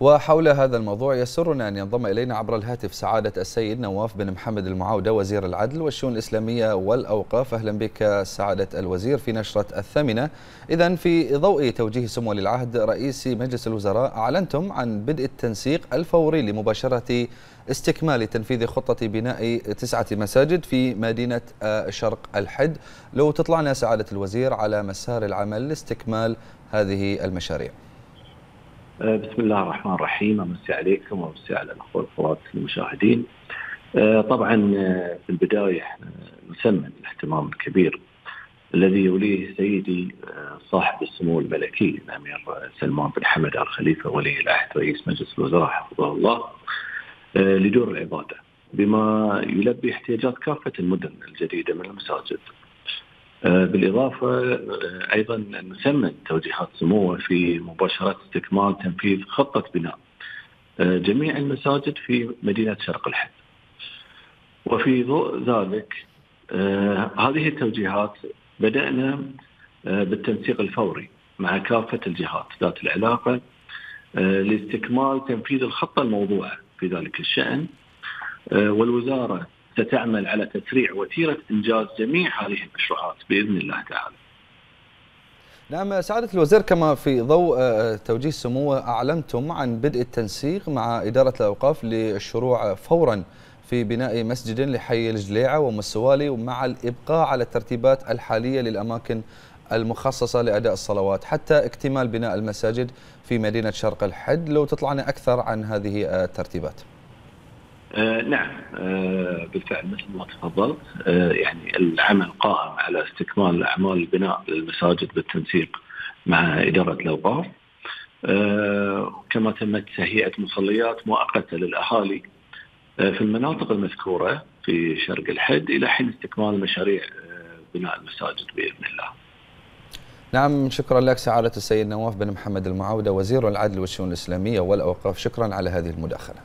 وحول هذا الموضوع يسرنا أن ينضم إلينا عبر الهاتف سعادة السيد نواف بن محمد المعاودة وزير العدل والشؤون الإسلامية والأوقاف. أهلا بك سعادة الوزير في نشرة الثامنة. إذا في ضوء توجيه سمو العهد رئيس مجلس الوزراء أعلنتم عن بدء التنسيق الفوري لمباشرة استكمال تنفيذ خطة بناء تسعة مساجد في مدينة شرق الحد. لو تطلعنا سعادة الوزير على مسار العمل لاستكمال هذه المشاريع. آه، بسم الله الرحمن الرحيم أمسي عليكم وأمسي على الأخوة والأخوات المشاهدين. آه، طبعا آه، في البداية نسمن الاهتمام الكبير الذي يوليه سيدي صاحب السمو الملكي الأمير سلمان بن حمد آل خليفة ولي العهد رئيس مجلس الوزراء حفظه الله لدور العبادة بما يلبي احتياجات كافة المدن الجديدة من المساجد آه، بالإضافة آه، أيضا نسمن توجيهات سموه في مباشرة استكمال تنفيذ خطة بناء آه، جميع المساجد في مدينة شرق الحد وفي ضوء ذلك هذه التوجيهات بدأنا بالتنسيق الفوري مع كافة الجهات ذات العلاقة لاستكمال تنفيذ الخطة الموضوعة في ذلك الشأن والوزارة ستعمل على تسريع وتيرة إنجاز جميع هذه المشروعات بإذن الله تعالى. نعم سعادة الوزير كما في ضوء آه، توجيه سموه أعلمتم عن بدء التنسيق مع إدارة الأوقاف للشروع فورا في بناء مسجد لحي الجليعة ومسوالي ومع الإبقاء على الترتيبات الحالية للأماكن المخصصة لأداء الصلوات. حتى اكتمال بناء المساجد في مدينة شرق الحد لو تطلعنا أكثر عن هذه الترتيبات. آه نعم آه بالفعل مثل ما تفضلت آه يعني العمل قائم على استكمال أعمال البناء للمساجد بالتنسيق مع إدارة الأوقاف آه كما تمت تهيئة مصليات مؤقتة للأهالي آه في المناطق المذكورة في شرق الحد إلى حين استكمال مشاريع آه بناء المساجد بإذن الله. نعم شكرا لك سعادة السيد نواف بن محمد المعاودة وزير العدل والشؤون الإسلامية والأوقاف شكرا على هذه المداخلة.